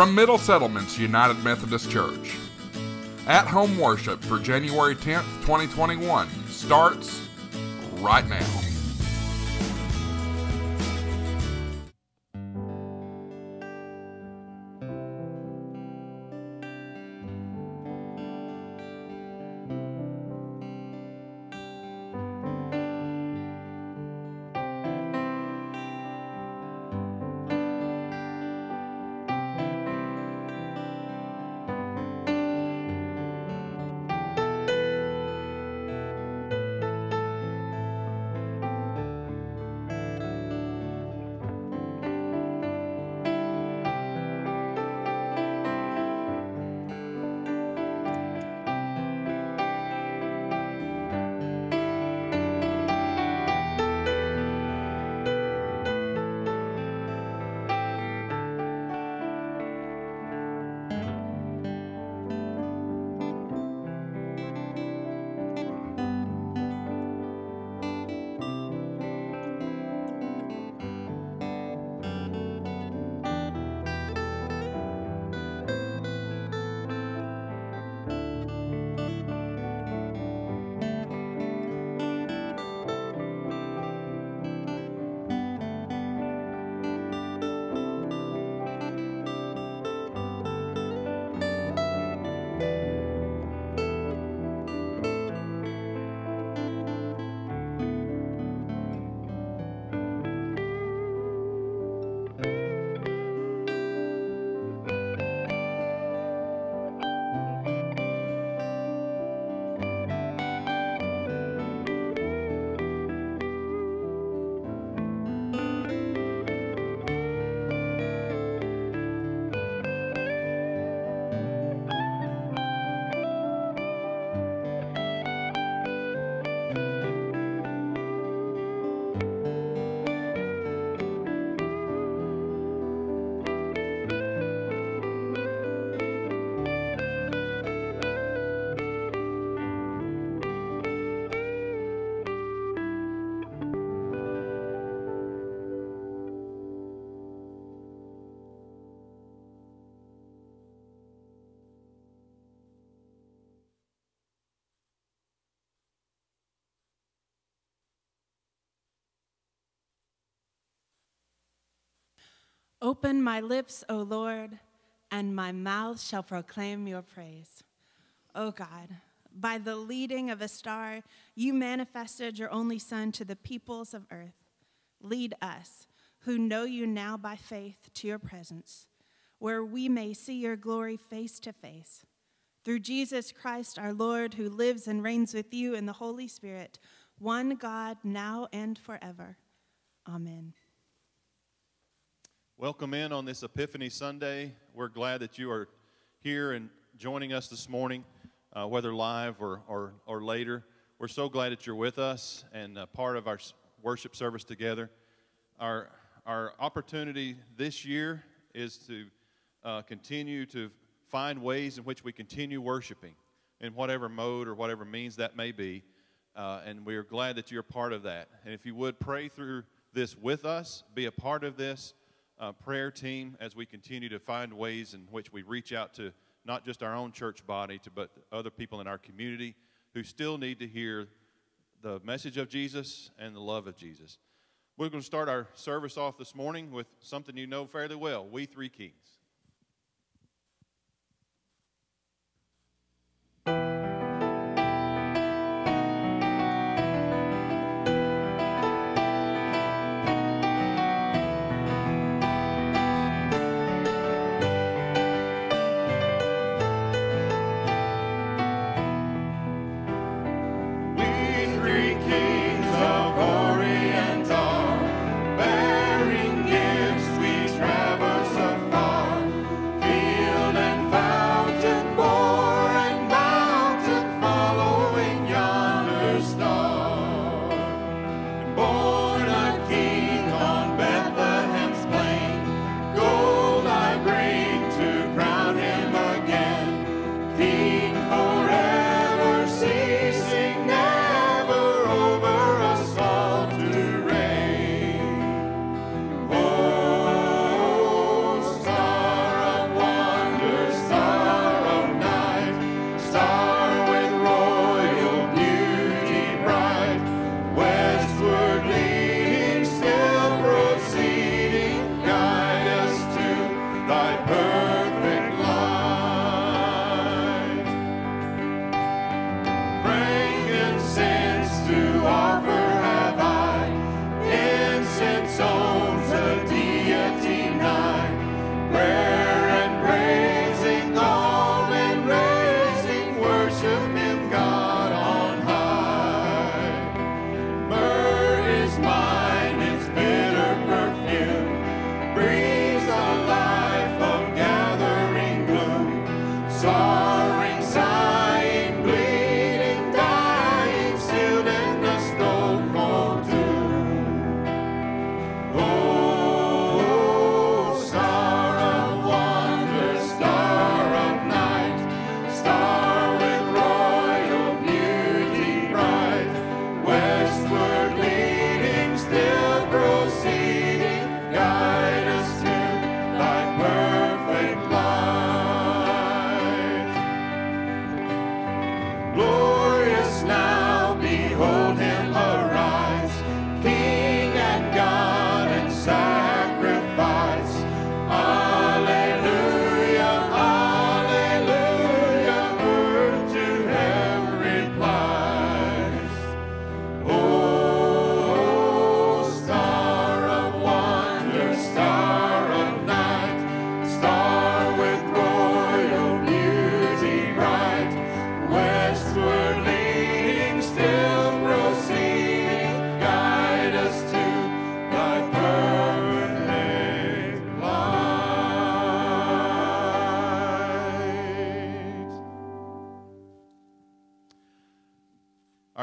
from Middlesettlements United Methodist Church. At home worship for January 10th, 2021 starts right now. Open my lips, O Lord, and my mouth shall proclaim your praise. O God, by the leading of a star, you manifested your only Son to the peoples of earth. Lead us, who know you now by faith, to your presence, where we may see your glory face to face. Through Jesus Christ our Lord, who lives and reigns with you in the Holy Spirit, one God, now and forever. Amen. Welcome in on this Epiphany Sunday. We're glad that you are here and joining us this morning, uh, whether live or, or, or later. We're so glad that you're with us and uh, part of our worship service together. Our, our opportunity this year is to uh, continue to find ways in which we continue worshiping in whatever mode or whatever means that may be. Uh, and we are glad that you're part of that. And if you would pray through this with us, be a part of this uh, prayer team as we continue to find ways in which we reach out to not just our own church body, to, but other people in our community who still need to hear the message of Jesus and the love of Jesus. We're going to start our service off this morning with something you know fairly well We Three Kings.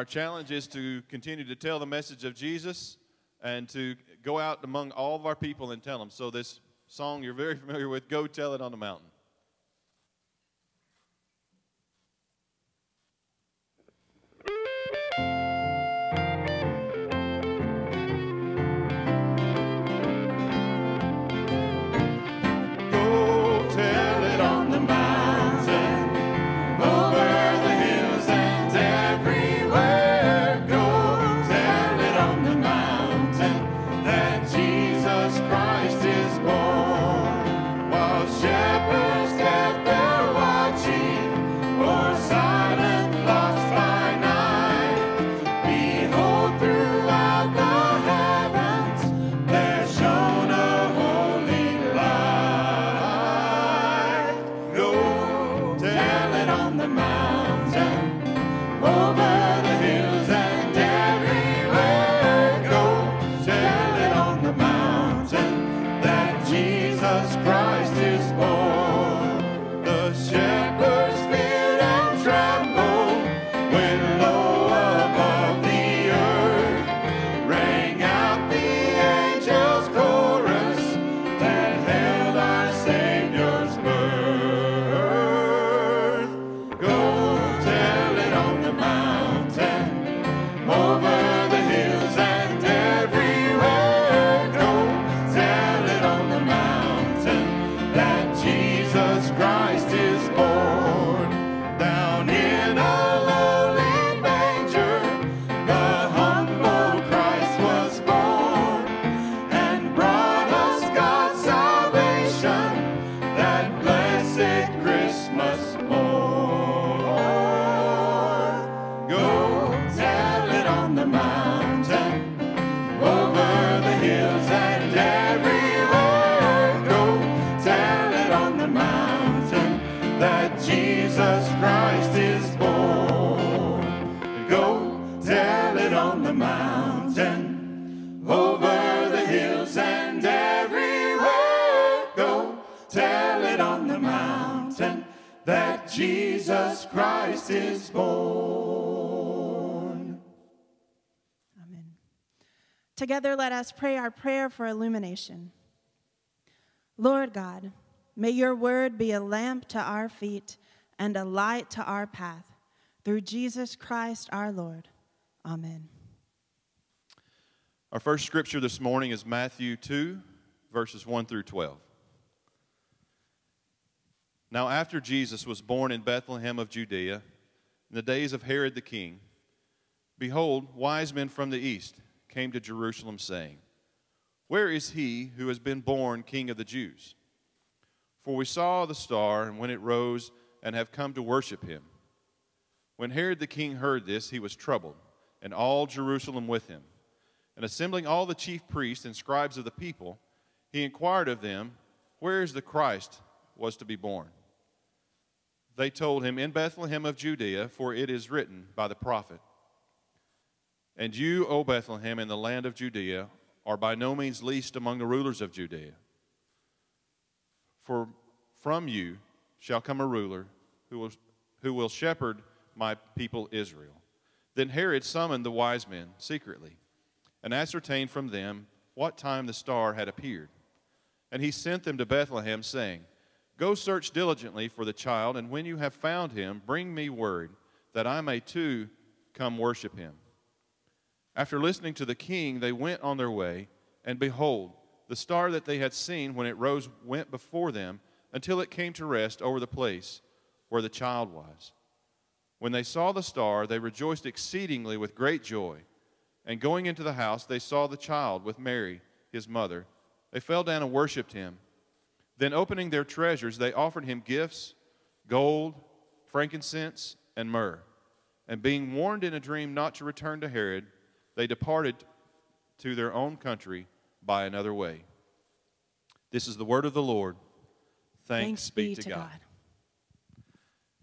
Challenge is to continue to tell the message of Jesus and to go out among all of our people and tell them. So, this song you're very familiar with, Go Tell It on the Mountain. Together, let us pray our prayer for illumination. Lord God, may your word be a lamp to our feet and a light to our path. Through Jesus Christ our Lord. Amen. Our first scripture this morning is Matthew 2, verses 1 through 12. Now, after Jesus was born in Bethlehem of Judea, in the days of Herod the king, behold, wise men from the east came to Jerusalem, saying, Where is he who has been born king of the Jews? For we saw the star, and when it rose, and have come to worship him. When Herod the king heard this, he was troubled, and all Jerusalem with him. And assembling all the chief priests and scribes of the people, he inquired of them, Where is the Christ was to be born? They told him, In Bethlehem of Judea, for it is written by the prophet. And you, O Bethlehem, in the land of Judea, are by no means least among the rulers of Judea. For from you shall come a ruler who will, who will shepherd my people Israel. Then Herod summoned the wise men secretly and ascertained from them what time the star had appeared. And he sent them to Bethlehem, saying, Go search diligently for the child, and when you have found him, bring me word, that I may too come worship him. After listening to the king, they went on their way, and behold, the star that they had seen when it rose went before them until it came to rest over the place where the child was. When they saw the star, they rejoiced exceedingly with great joy. And going into the house, they saw the child with Mary, his mother. They fell down and worshiped him. Then, opening their treasures, they offered him gifts gold, frankincense, and myrrh. And being warned in a dream not to return to Herod, they departed to their own country by another way. This is the word of the Lord. Thanks, be, to, God.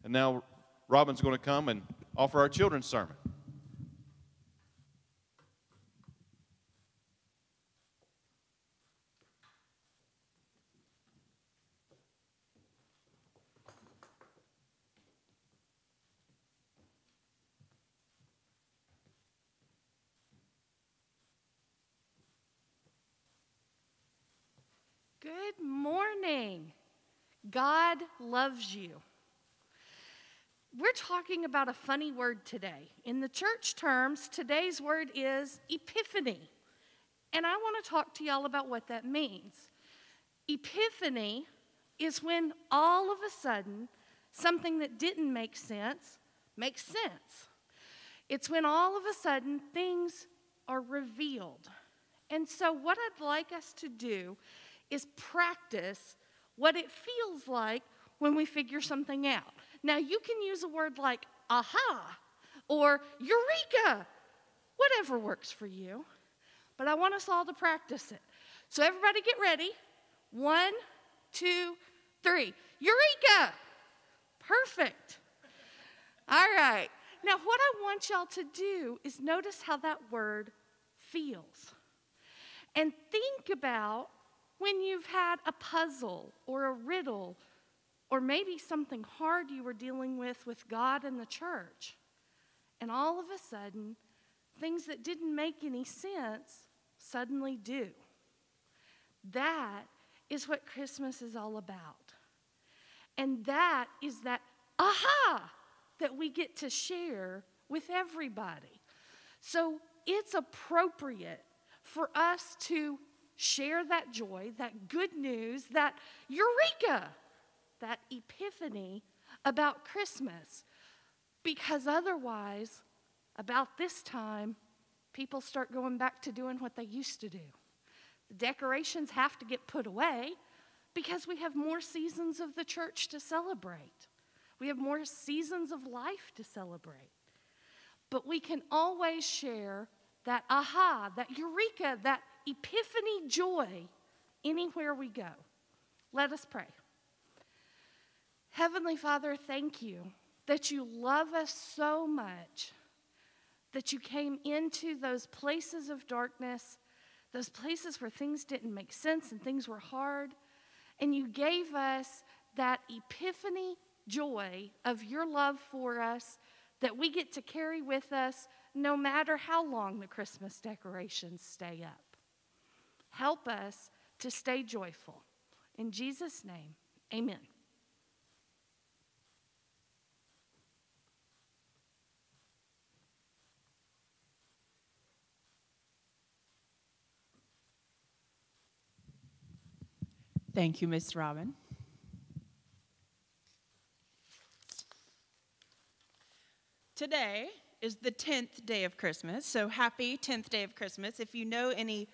And now, Robin's going to come and offer our children's sermon. Good morning. God loves you. We're talking about a funny word today. In the church terms, today's word is epiphany. And I want to talk to y'all about what that means. Epiphany is when all of a sudden something that didn't make sense makes sense. It's when all of a sudden things are revealed. And so, what I'd like us to do is practice what it feels like when we figure something out. Now, you can use a word like aha or eureka, whatever works for you, but I want us all to practice it. So, everybody get ready. One, two, three. Eureka! Perfect. All right. Now, what I want y'all to do is notice how that word feels. And think about when you've had a puzzle or a riddle or maybe something hard you were dealing with with God and the church. And all of a sudden, things that didn't make any sense suddenly do. That is what Christmas is all about. And that is that aha that we get to share with everybody. So it's appropriate for us to share that joy, that good news, that eureka, that epiphany about Christmas. Because otherwise, about this time, people start going back to doing what they used to do. The decorations have to get put away because we have more seasons of the church to celebrate. We have more seasons of life to celebrate. But we can always share that aha, that eureka, that epiphany joy anywhere we go. Let us pray. Heavenly Father, thank you that you love us so much that you came into those places of darkness, those places where things didn't make sense and things were hard, and you gave us that epiphany joy of your love for us that we get to carry with us no matter how long the Christmas decorations stay up. Help us to stay joyful. In Jesus' name, amen. Thank you, Miss Robin. Today is the 10th day of Christmas, so happy 10th day of Christmas. If you know any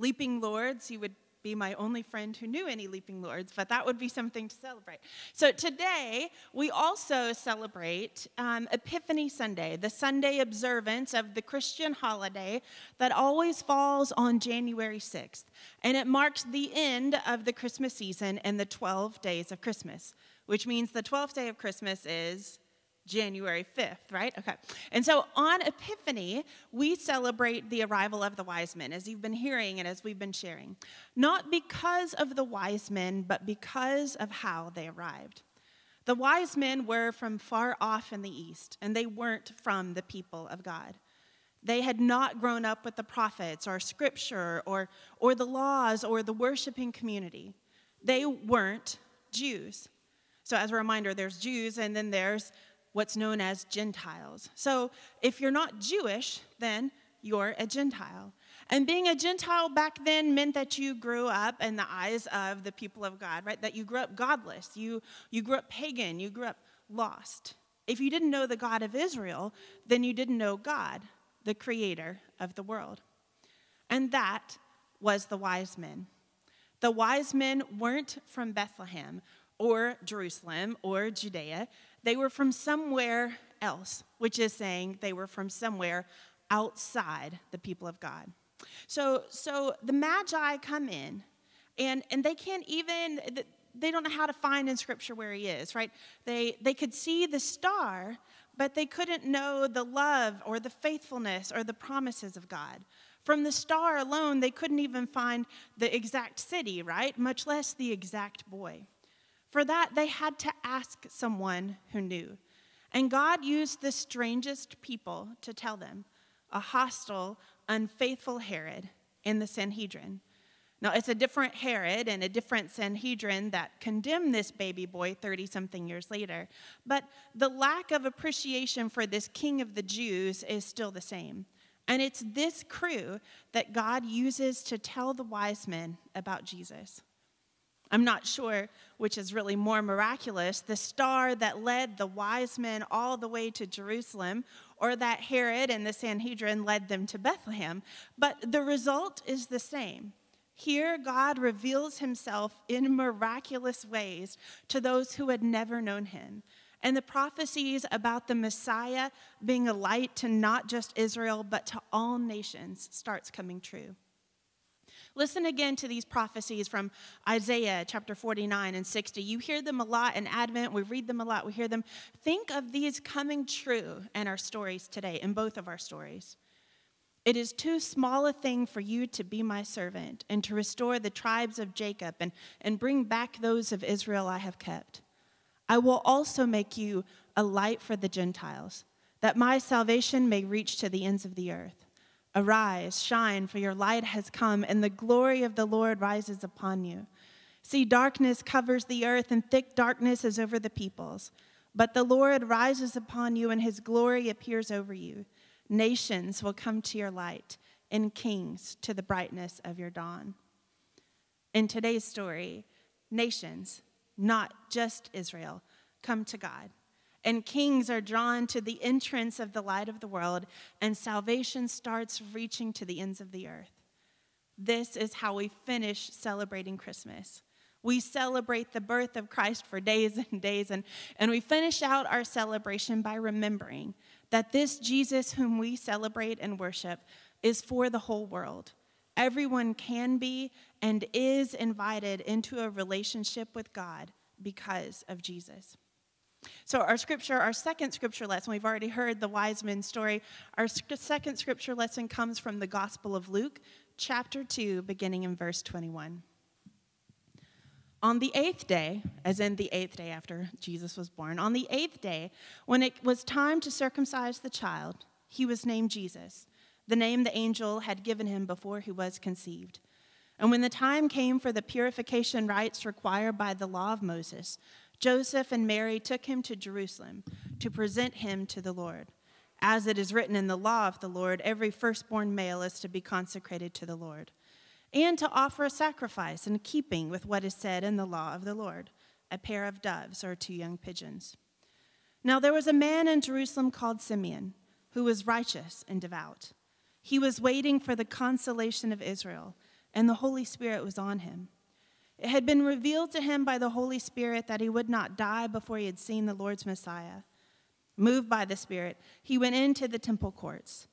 leaping lords, you would be my only friend who knew any leaping lords, but that would be something to celebrate. So today, we also celebrate um, Epiphany Sunday, the Sunday observance of the Christian holiday that always falls on January 6th. And it marks the end of the Christmas season and the 12 days of Christmas, which means the 12th day of Christmas is January 5th, right? Okay. And so on Epiphany, we celebrate the arrival of the wise men, as you've been hearing and as we've been sharing. Not because of the wise men, but because of how they arrived. The wise men were from far off in the east, and they weren't from the people of God. They had not grown up with the prophets or scripture or, or the laws or the worshiping community. They weren't Jews. So, as a reminder, there's Jews and then there's what's known as Gentiles. So if you're not Jewish, then you're a Gentile. And being a Gentile back then meant that you grew up in the eyes of the people of God, right? That you grew up godless, you, you grew up pagan, you grew up lost. If you didn't know the God of Israel, then you didn't know God, the creator of the world. And that was the wise men. The wise men weren't from Bethlehem or Jerusalem or Judea. They were from somewhere else, which is saying they were from somewhere outside the people of God. So, so the Magi come in, and, and they can't even, they don't know how to find in Scripture where he is, right? They, they could see the star, but they couldn't know the love or the faithfulness or the promises of God. From the star alone, they couldn't even find the exact city, right? Much less the exact boy. For that, they had to ask someone who knew. And God used the strangest people to tell them a hostile, unfaithful Herod in the Sanhedrin. Now, it's a different Herod and a different Sanhedrin that condemned this baby boy 30 something years later. But the lack of appreciation for this king of the Jews is still the same. And it's this crew that God uses to tell the wise men about Jesus. I'm not sure which is really more miraculous the star that led the wise men all the way to Jerusalem, or that Herod and the Sanhedrin led them to Bethlehem. But the result is the same. Here, God reveals himself in miraculous ways to those who had never known him. And the prophecies about the Messiah being a light to not just Israel, but to all nations starts coming true. Listen again to these prophecies from Isaiah chapter 49 and 60. You hear them a lot in Advent. We read them a lot. We hear them. Think of these coming true in our stories today, in both of our stories. It is too small a thing for you to be my servant and to restore the tribes of Jacob and, and bring back those of Israel I have kept. I will also make you a light for the Gentiles, that my salvation may reach to the ends of the earth. Arise, shine, for your light has come, and the glory of the Lord rises upon you. See, darkness covers the earth, and thick darkness is over the peoples. But the Lord rises upon you, and his glory appears over you. Nations will come to your light, and kings to the brightness of your dawn. In today's story, nations, not just Israel, come to God and kings are drawn to the entrance of the light of the world, and salvation starts reaching to the ends of the earth. This is how we finish celebrating Christmas. We celebrate the birth of Christ for days and days, and, and we finish out our celebration by remembering that this Jesus, whom we celebrate and worship, is for the whole world. Everyone can be and is invited into a relationship with God because of Jesus. So, our scripture, our second scripture lesson, we've already heard the wise men story. Our second scripture lesson comes from the Gospel of Luke, chapter 2, beginning in verse 21. On the eighth day, as in the eighth day after Jesus was born, on the eighth day, when it was time to circumcise the child, he was named Jesus, the name the angel had given him before he was conceived. And when the time came for the purification rites required by the law of Moses, Joseph and Mary took him to Jerusalem to present him to the Lord. As it is written in the law of the Lord, every firstborn male is to be consecrated to the Lord, and to offer a sacrifice in keeping with what is said in the law of the Lord a pair of doves or two young pigeons. Now there was a man in Jerusalem called Simeon, who was righteous and devout. He was waiting for the consolation of Israel, and the Holy Spirit was on him. It had been revealed to him by the Holy Spirit that he would not die before he had seen the Lord's Messiah. Moved by the Spirit, he went into the temple courts.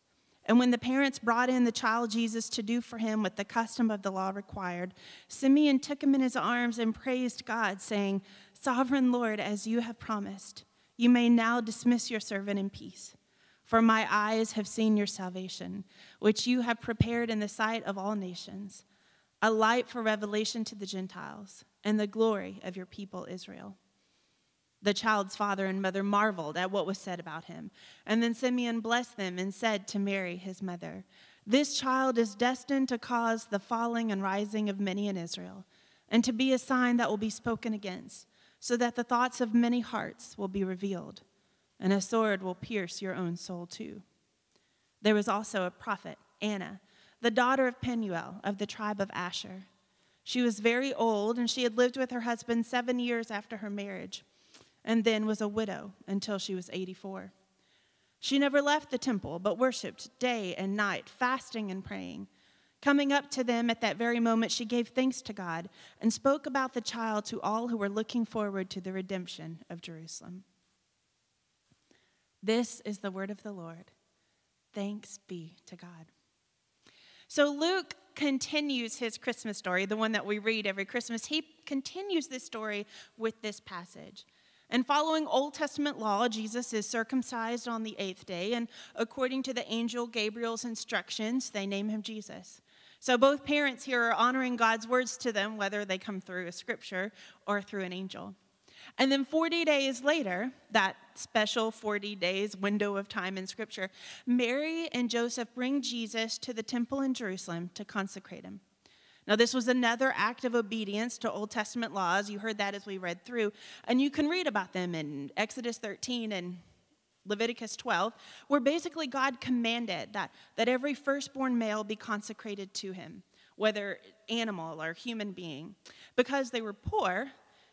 And when the parents brought in the child Jesus to do for him what the custom of the law required, Simeon took him in his arms and praised God, saying, Sovereign Lord, as you have promised, you may now dismiss your servant in peace. For my eyes have seen your salvation, which you have prepared in the sight of all nations a light for revelation to the Gentiles, and the glory of your people Israel. The child's father and mother marveled at what was said about him. And then Simeon blessed them and said to Mary, his mother, This child is destined to cause the falling and rising of many in Israel, and to be a sign that will be spoken against, so that the thoughts of many hearts will be revealed, and a sword will pierce your own soul too. There was also a prophet, Anna the daughter of Penuel of the tribe of Asher. She was very old, and she had lived with her husband seven years after her marriage, and then was a widow until she was 84. She never left the temple, but worshiped day and night, fasting and praying. Coming up to them at that very moment, she gave thanks to God and spoke about the child to all who were looking forward to the redemption of Jerusalem. This is the word of the Lord. Thanks be to God. So Luke continues his Christmas story, the one that we read every Christmas. He continues this story with this passage. And following Old Testament law, Jesus is circumcised on the eighth day, and according to the angel Gabriel's instructions, they name him Jesus. So both parents here are honoring God's words to them, whether they come through a scripture or through an angel. And then 40 days later, that special 40 days window of time in Scripture, Mary and Joseph bring Jesus to the temple in Jerusalem to consecrate him. Now, this was another act of obedience to Old Testament laws. You heard that as we read through. And you can read about them in Exodus 13 and Leviticus 12, where basically God commanded that, that every firstborn male be consecrated to him, whether animal or human being. Because they were poor,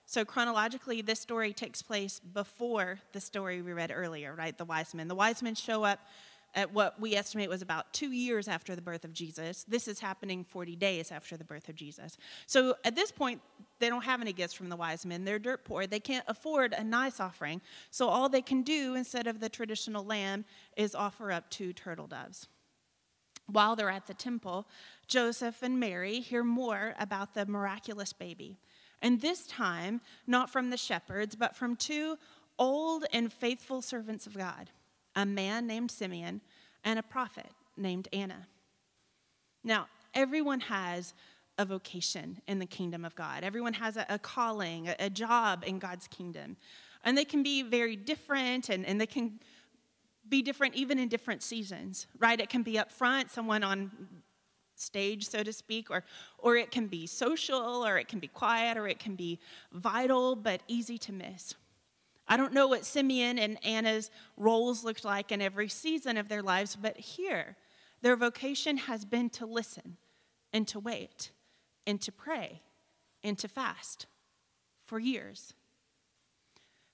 so chronologically, this story takes place before the story we read earlier, right? The wise men. The wise men show up at what we estimate was about two years after the birth of Jesus. This is happening 40 days after the birth of Jesus. So at this point, they don't have any gifts from the wise men. They're dirt poor. They can't afford a nice offering. So all they can do instead of the traditional lamb is offer up two turtle doves. While they're at the temple, Joseph and Mary hear more about the miraculous baby. And this time, not from the shepherds, but from two old and faithful servants of God a man named Simeon, and a prophet named Anna. Now, everyone has a vocation in the kingdom of God, everyone has a, a calling, a, a, job in God's kingdom. And they can be very different and, and they can be different even in different seasons, right? It can be up front, someone on stage, so to speak, or, or it can be social, or it can be quiet, or it can be vital but easy to miss. I don't know what Simeon and Anna's roles looked like in every season of their lives, but here, their vocation has been to listen and to wait and to pray and to fast for years.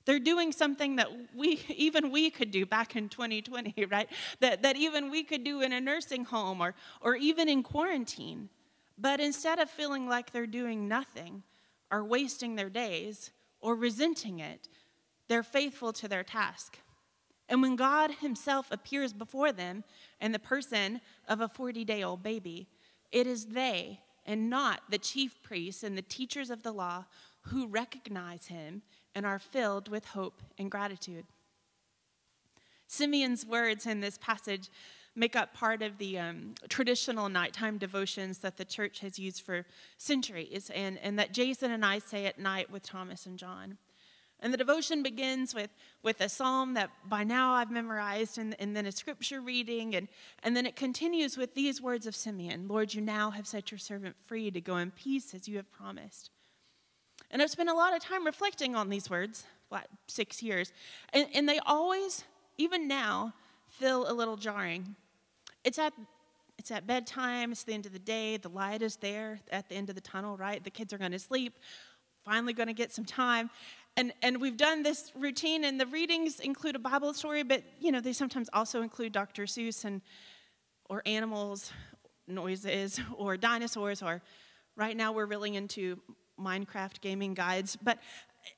They're doing something that we, even we could do back in 2020, right? That, that even we could do in a nursing home or, or even in quarantine. But instead of feeling like they're doing nothing or wasting their days or resenting it, they're faithful to their task. And when God Himself appears before them in the person of a 40 day old baby, it is they and not the chief priests and the teachers of the law who recognize Him and are filled with hope and gratitude. Simeon's words in this passage make up part of the um, traditional nighttime devotions that the church has used for centuries and, and that Jason and I say at night with Thomas and John. And the devotion begins with, with a psalm that by now I've memorized, and, and then a scripture reading, and, and then it continues with these words of Simeon Lord, you now have set your servant free to go in peace as you have promised. And I've spent a lot of time reflecting on these words, what, six years, and, and they always, even now, feel a little jarring. It's at it's at bedtime, it's the end of the day, the light is there at the end of the tunnel, right? The kids are going to sleep, finally going to get some time and, and we've done this routine, and the readings include a Bible story, but you know they sometimes also include Dr. Seuss and or animals, noises, or dinosaurs, or right now we're really into Minecraft gaming guides. But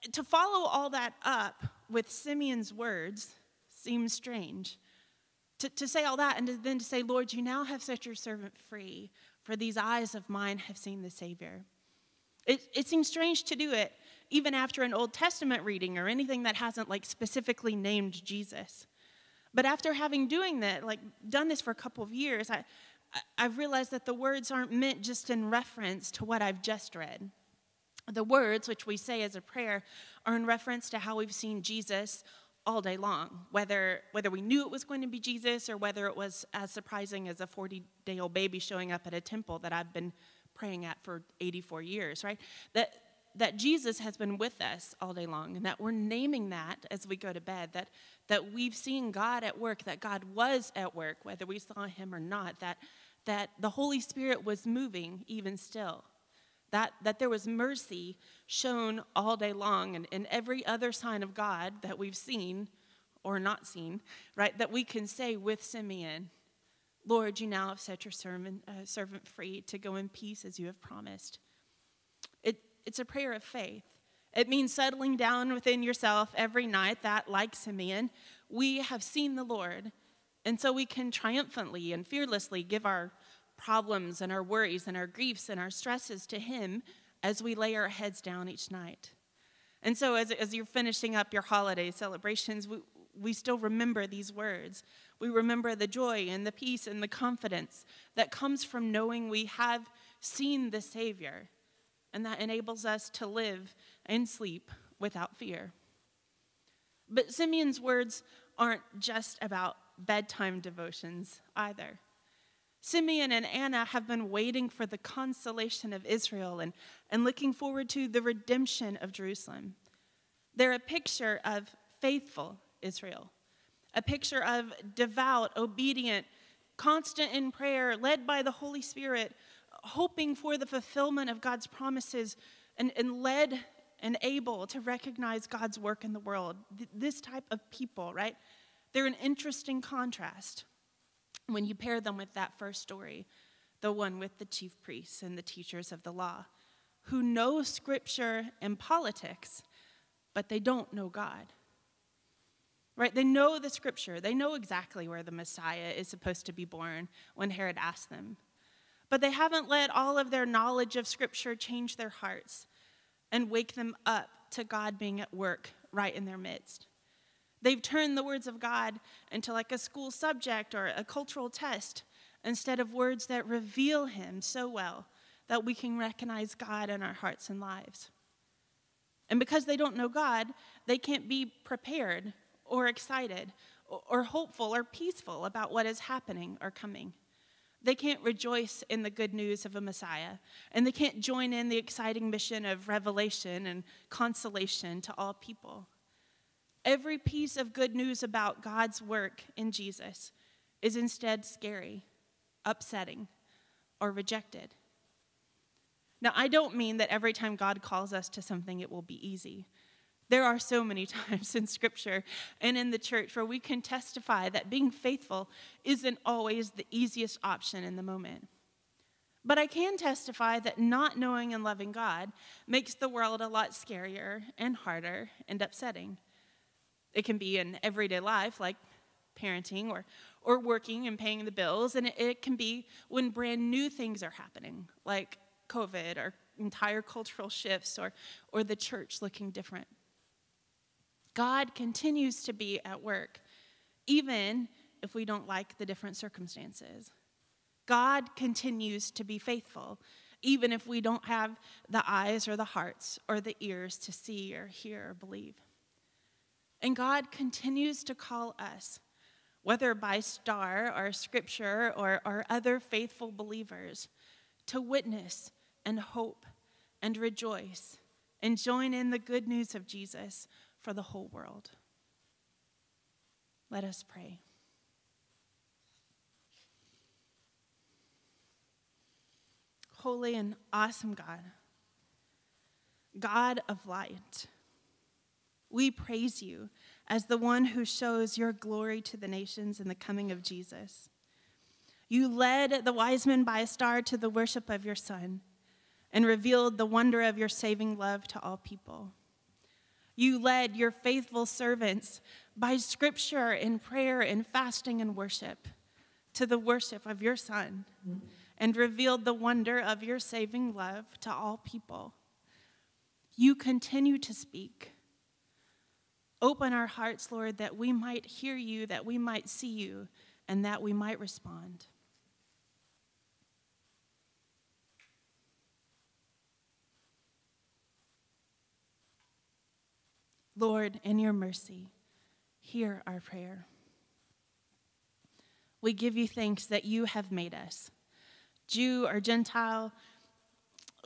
eh, to follow all that up with Simeon's words seems strange. To, to say all that and to, then to say, Lord, you now have set your servant free, for these eyes of mine have seen the Savior. It, it seems strange to do it even after an Old Testament reading or anything that hasn't like specifically named Jesus. But after having doing that, like done this for a couple of years, I, I've realized that the words aren't meant just in reference to what I've just read. The words, which we say as a prayer, are in reference to how we've seen Jesus all day long, whether, whether we knew it was going to be Jesus or whether it was as surprising as a 40 day old baby showing up at a temple that I've been praying at for 84 years, right? That, that Jesus has been with us all day long and that we're naming that as we go to bed, that, that we've seen God at work, that God was at work, whether we saw him or not, that, that the Holy Spirit was moving even still, that, that there was mercy shown all day long, and, and every other sign of God that we've seen or not seen, right, that we can say with Simeon, Lord, you now have set your servant, uh, servant free to go in peace as you have promised. It, it's a prayer of faith. It means settling down within yourself every night that, like Simeon, we have seen the Lord. And so we can triumphantly and fearlessly give our problems and our worries and our griefs and our stresses to Him as we lay our heads down each night. And so, as, as you're finishing up your holiday celebrations, we, we still remember these words. We remember the joy and the peace and the confidence that comes from knowing we have seen the Savior and that enables us to live and sleep without fear. But Simeon's words aren't just about bedtime devotions either. Simeon and Anna have been waiting for the consolation of Israel and, and looking forward to the redemption of Jerusalem. They're a picture of faithful Israel, a picture of devout, obedient, constant in prayer, led by the Holy Spirit, hoping for the fulfillment of God's promises, and, and led and able to recognize God's work in the world. This type of people, right? They're an interesting contrast when you pair them with that first story, the one with the chief priests and the teachers of the law, who know scripture and politics, but they don't know God. Right? They know the scripture. They know exactly where the Messiah is supposed to be born when Herod asked them. But they haven't let all of their knowledge of scripture change their hearts and wake them up to God being at work right in their midst. They've turned the words of God into like a school subject or a cultural test instead of words that reveal Him so well that we can recognize God in our hearts and lives. And because they don't know God, they can't be prepared or excited or hopeful or peaceful about what is happening or coming. They can't rejoice in the good news of a Messiah, and they can't join in the exciting mission of revelation and consolation to all people. Every piece of good news about God's work in Jesus is instead scary, upsetting, or rejected. Now, I don't mean that every time God calls us to something, it will be easy. There are so many times in Scripture and in the church where we can testify that being faithful isn't always the easiest option in the moment. But I can testify that not knowing and loving God makes the world a lot scarier and harder and upsetting. It can be in everyday life, like parenting or, or working and paying the bills. And it, it can be when brand new things are happening, like COVID or entire cultural shifts or, or the church looking different. God continues to be at work, even if we don't like the different circumstances. God continues to be faithful, even if we don't have the eyes or the hearts or the ears to see or hear or believe. And God continues to call us, whether by star or scripture or, or other faithful believers, to witness and hope and rejoice and join in the good news of Jesus for the whole world. Let us pray. Holy and awesome God, God of light we praise you as the one who shows your glory to the nations in the coming of Jesus. You led the wise men by a star to the worship of your Son and revealed the wonder of your saving love to all people. You led your faithful servants by scripture and prayer and fasting and worship to the worship of your Son and revealed the wonder of your saving love to all people. You continue to speak Open our hearts, Lord, that we might hear you, that we might see you, and that we might respond. Lord, in your mercy, hear our prayer. We give you thanks that you have made us, Jew or Gentile,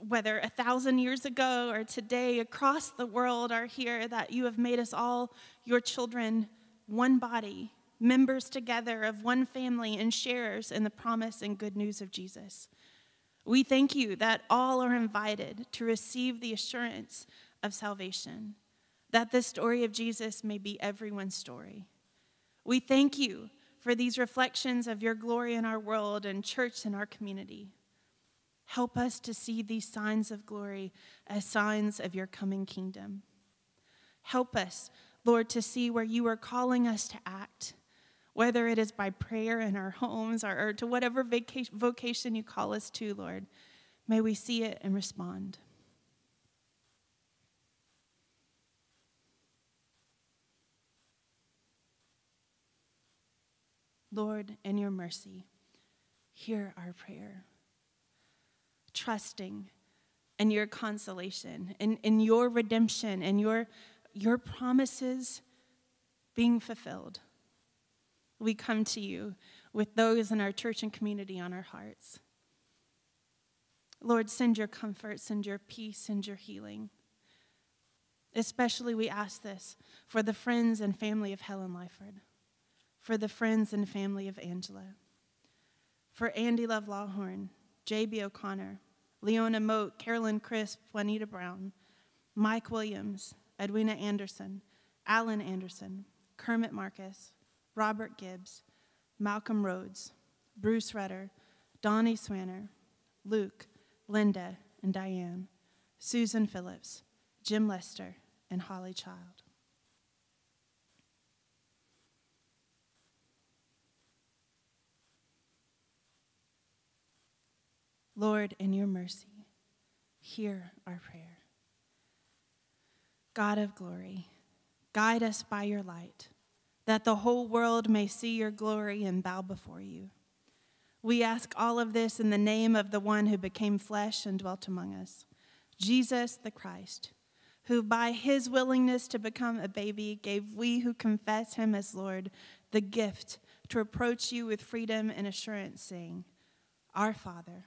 whether a thousand years ago or today across the world are here, that you have made us all your children, one body, members together of one family, and sharers in the promise and good news of Jesus. We thank you that all are invited to receive the assurance of salvation, that the story of Jesus may be everyone's story. We thank you for these reflections of your glory in our world and church in our community. Help us to see these signs of glory as signs of your coming kingdom. Help us, Lord, to see where you are calling us to act, whether it is by prayer in our homes or, to whatever vocation you call us to, Lord. May we see it and respond. Lord, in your mercy, hear our prayer trusting in your consolation, in, in your redemption, and your, your promises being fulfilled. We come to you with those in our church and community on our hearts. Lord, send your comfort, send your peace, send your healing. Especially, we ask this for the friends and family of Helen Lyford, for the friends and family of Angela, for Andy Love Lawhorn, J.B. O'Connor, Leona Moat, Carolyn Crisp, Juanita Brown, Mike Williams, Edwina Anderson, Alan Anderson, Kermit Marcus, Robert Gibbs, Malcolm Rhodes, Bruce Rudder, Donnie Swanner, Luke, Linda, and Diane, Susan Phillips, Jim Lester, and Holly Child. Lord, in your mercy, hear our prayer. God of glory, guide us by your light, that the whole world may see your glory and bow before you. We ask all of this in the name of the one who became flesh and dwelt among us, Jesus the Christ, who by his willingness to become a baby gave we who confess him as Lord the gift to approach you with freedom and assurance, saying, Our Father,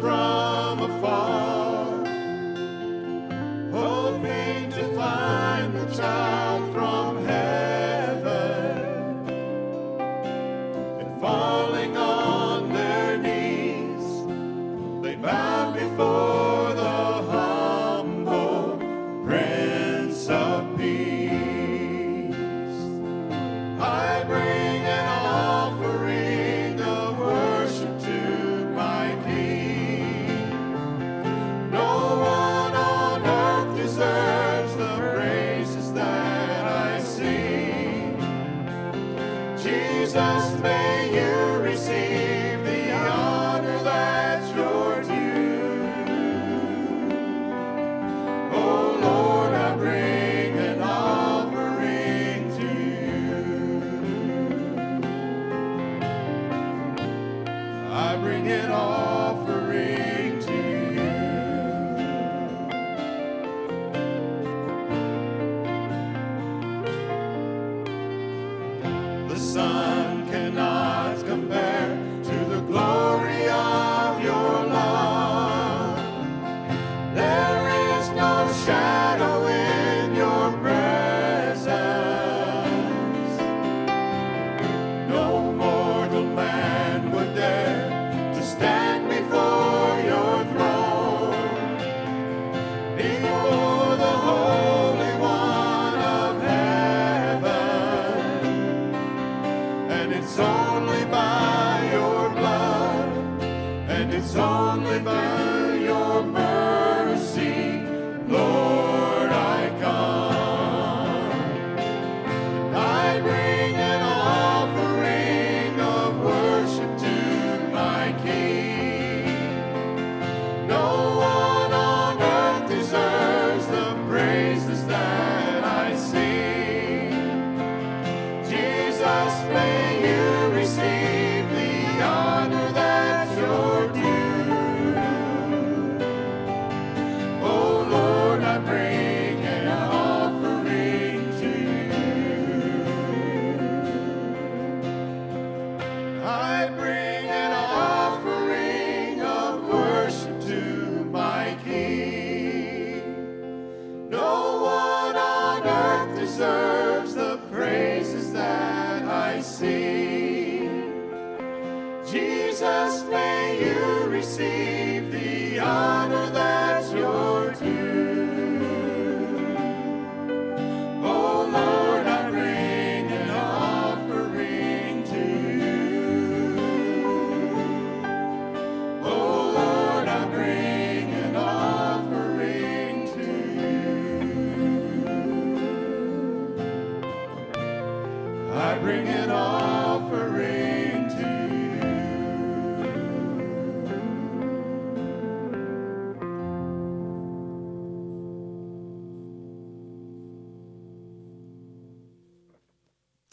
From afar,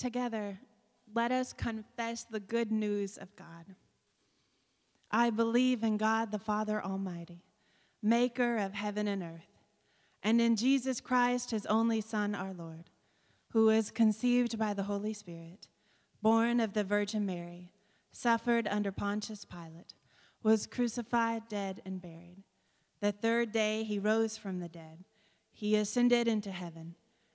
Together, let us confess the good news of God. I believe in God the Father Almighty, maker of heaven and earth, and in Jesus Christ, his only Son, our Lord, who was conceived by the Holy Spirit, born of the Virgin Mary, suffered under Pontius Pilate, was crucified, dead, and buried. The third day he rose from the dead. He ascended into heaven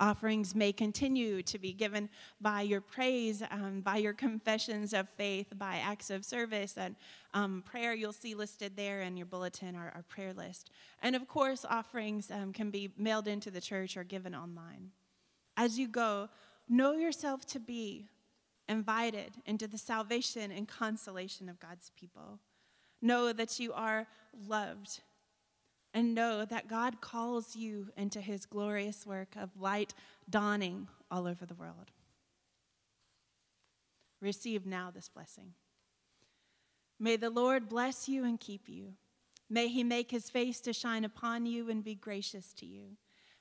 Offerings may continue to be given by your praise, um, by your confessions of faith, by acts of service, and um, prayer you'll see listed there in your bulletin, our, our prayer list. And of course, offerings um, can be mailed into the church or given online. As you go, know yourself to be invited into the salvation and consolation of God's people. Know that you are loved and know that God calls you into his glorious work of light dawning all over the world. Receive now this blessing. May the Lord bless you and keep you. May he make his face to shine upon you and be gracious to you.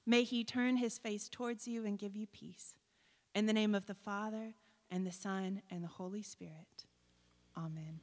May he turn his face towards you and give you peace. In the name of the Father, and the Son, and the Holy Spirit. Amen.